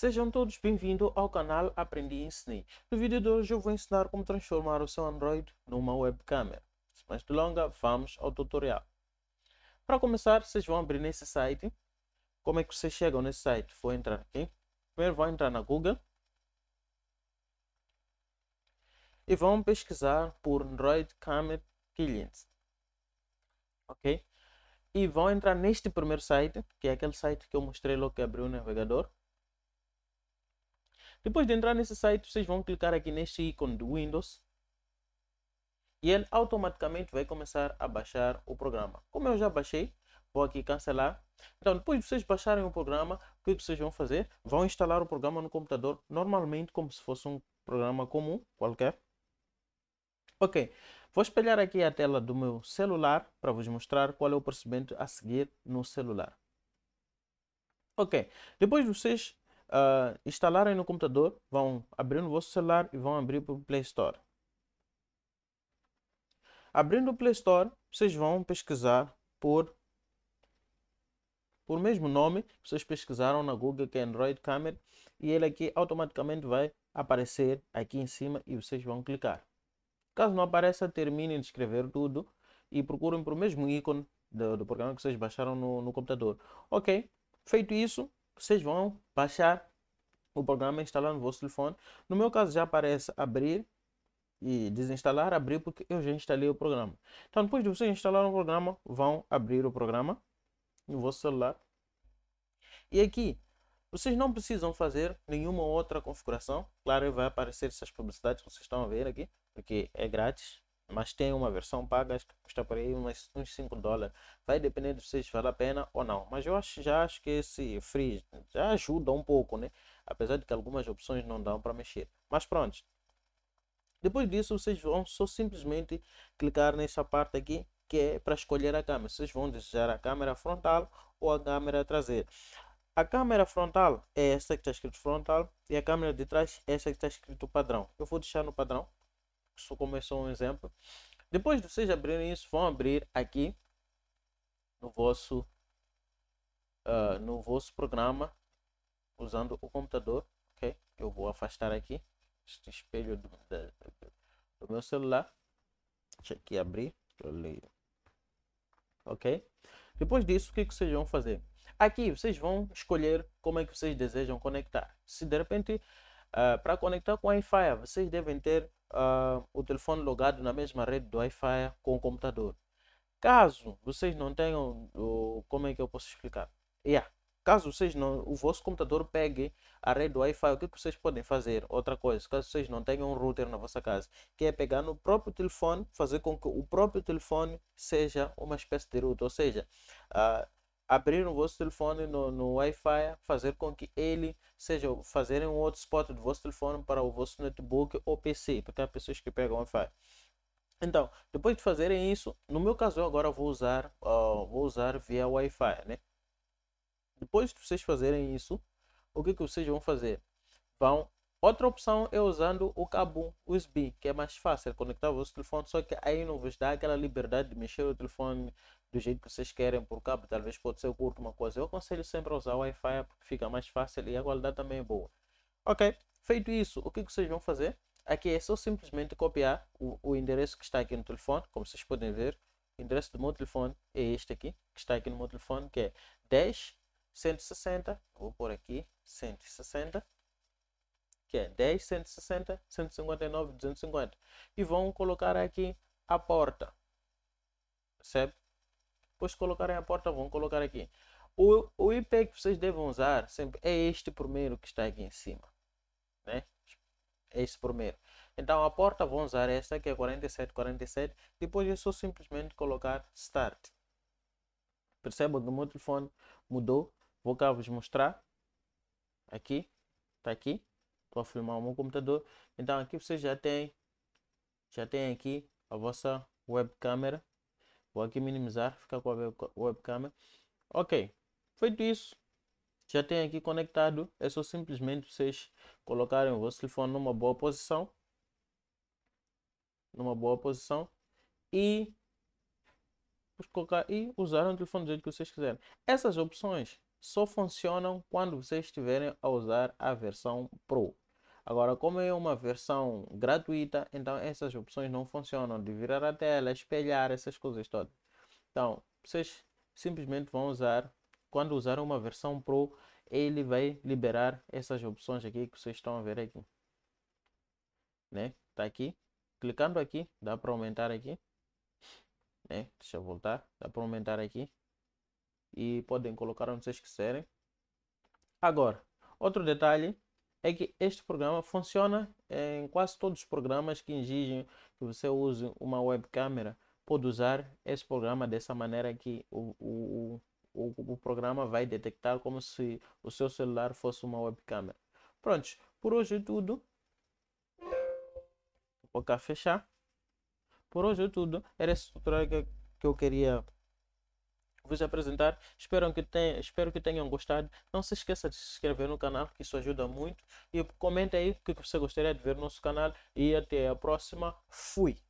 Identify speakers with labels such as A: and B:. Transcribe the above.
A: Sejam todos bem-vindos ao canal Aprendi e Ensinei. No vídeo de hoje eu vou ensinar como transformar o seu Android numa webcam. Sem mais delongas, vamos ao tutorial. Para começar, vocês vão abrir nesse site. Como é que vocês chegam nesse site? Vou entrar aqui. Primeiro vão entrar na Google. E vão pesquisar por Android Camera Clients. Ok? E vão entrar neste primeiro site, que é aquele site que eu mostrei logo que abriu o navegador. Depois de entrar nesse site, vocês vão clicar aqui neste ícone do Windows e ele automaticamente vai começar a baixar o programa. Como eu já baixei, vou aqui cancelar. Então, depois de vocês baixarem o programa, o que vocês vão fazer? Vão instalar o programa no computador, normalmente como se fosse um programa comum, qualquer. Ok, vou espelhar aqui a tela do meu celular para vos mostrar qual é o procedimento a seguir no celular. Ok, depois de vocês uh, instalarem no computador, vão abrir no vosso celular e vão abrir para o Play Store. Abrindo o Play Store, vocês vão pesquisar por por mesmo nome, vocês pesquisaram na Google que é Android Camera e ele aqui automaticamente vai aparecer aqui em cima e vocês vão clicar. Caso não apareça, terminem de escrever tudo e procurem por mesmo ícone do, do programa que vocês baixaram no, no computador. Ok, feito isso, vocês vão baixar o programa e instalar no vosso telefone. No meu caso já aparece abrir e desinstalar, abrir porque eu já instalei o programa. Então depois de vocês instalar o programa, vão abrir o programa no vosso celular. E aqui, vocês não precisam fazer nenhuma outra configuração. Claro, vai aparecer essas publicidades que vocês estão a ver aqui, porque é grátis mas tem uma versão paga que custa por aí uns, uns 5 dólares. Vai depender de vocês vale a pena ou não. Mas eu acho, já acho que esse free já ajuda um pouco, né? Apesar de que algumas opções não dão para mexer. Mas pronto. Depois disso, vocês vão só simplesmente clicar nessa parte aqui que é para escolher a câmera. Vocês vão desejar a câmera frontal ou a câmera traseira. A câmera frontal é essa que está escrito frontal e a câmera de trás é essa que está escrito padrão. Eu vou deixar no padrão só começou um exemplo. Depois de vocês abrirem isso, vão abrir aqui no vosso uh, no vosso programa usando o computador, ok? Eu vou afastar aqui este espelho do, do meu celular. Deixa aqui abrir, eu leio. Ok? Depois disso, o que, que vocês vão fazer? Aqui vocês vão escolher como é que vocês desejam conectar. Se de repente, uh, para conectar com Wi-Fi, vocês devem ter uh, o telefone logado na mesma rede do Wi-Fi com o computador. Caso vocês não tenham, uh, como é que eu posso explicar? Yeah. Caso vocês não, o vosso computador pegue a rede do Wi-Fi, o que vocês podem fazer? Outra coisa, caso vocês não tenham um router na vossa casa, que é pegar no próprio telefone, fazer com que o próprio telefone seja uma espécie de router, ou seja, uh, abrir o vosso telefone no, no Wi-Fi, fazer com que ele seja fazerem um outro spot do vosso telefone para o vosso notebook ou PC, porque há pessoas que pegam Wi-Fi. Então, depois de fazerem isso, no meu caso eu agora vou usar, uh, vou usar via Wi-Fi, né? Depois de vocês fazerem isso, o que, que vocês vão fazer? Vão Outra opção é usando o cabo USB, que é mais fácil conectar o vosso telefone, só que aí não vos dá aquela liberdade de mexer o telefone do jeito que vocês querem por cabo, talvez pode ser curto uma coisa. Eu aconselho sempre a usar o Wi-Fi porque fica mais fácil e a qualidade também é boa. Ok, feito isso, o que vocês vão fazer? Aqui é só simplesmente copiar o, o endereço que está aqui no telefone, como vocês podem ver. O endereço do meu telefone é este aqui, que está aqui no meu telefone, que é 10 160, vou por aqui, 160 que é 10, 160, 159, 250. E vão colocar aqui a porta. Percebe? Depois de colocarem a porta, vão colocar aqui. O, o IP que vocês devem usar sempre é este primeiro que está aqui em cima. Né? É este primeiro. Então a porta vão usar esta que é 4747. Depois é só simplesmente colocar Start. Percebam que o meu telefone mudou. Vou cá vos mostrar. Aqui. Está aqui para filmar o meu computador. Então aqui você já tem já tem aqui a vossa webcam. Vou aqui minimizar, ficar com a webcam. Ok, feito isso, já tem aqui conectado. É só simplesmente vocês colocarem o vosso telefone numa boa posição, numa boa posição e colocar e usar o telefone do jeito que vocês quiserem. Essas opções só funcionam quando vocês estiverem a usar a versão Pro. Agora, como é uma versão gratuita, então essas opções não funcionam de virar a tela, espelhar, essas coisas todas. Então, vocês simplesmente vão usar, quando usar uma versão Pro, ele vai liberar essas opções aqui que vocês estão a ver aqui. Né? Tá aqui. Clicando aqui, dá para aumentar aqui. Né? Deixa eu voltar. Dá para aumentar aqui. E podem colocar onde vocês quiserem. Agora, outro detalhe é que este programa funciona em quase todos os programas que exigem que você use uma webcam. Pode usar esse programa dessa maneira que o, o, o, o programa vai detectar como se o seu celular fosse uma webcam. Pronto, por hoje é tudo. Vou cá fechar. Por hoje é tudo. Era esse tutorial que eu queria vos apresentar. Espero que, tenham, espero que tenham gostado. Não se esqueça de se inscrever no canal, que isso ajuda muito. E comente aí o que você gostaria de ver no nosso canal. E até a próxima. Fui!